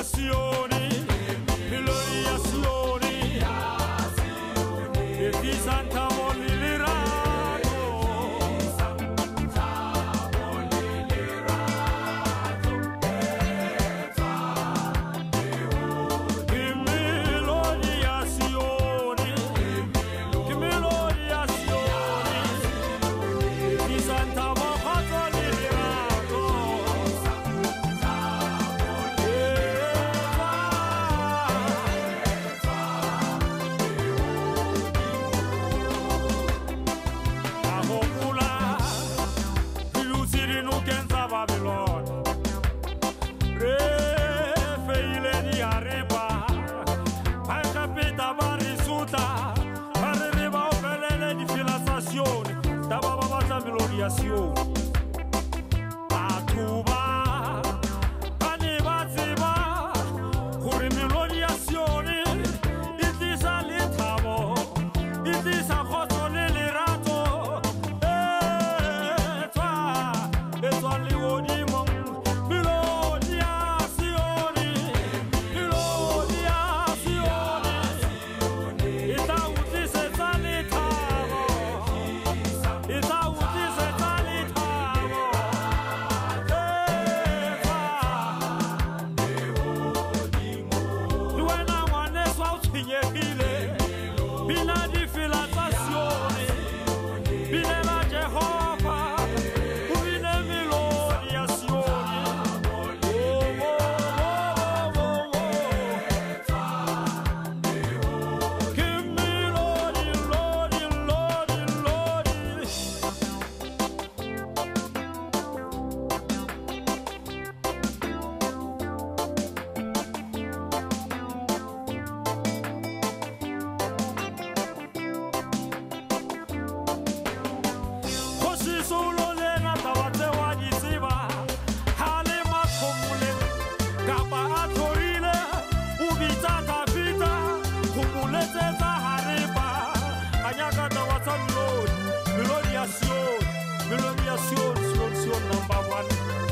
Cassiô You. bina di difilatation, bina nyagada wasan load, melodious load, melodious number one.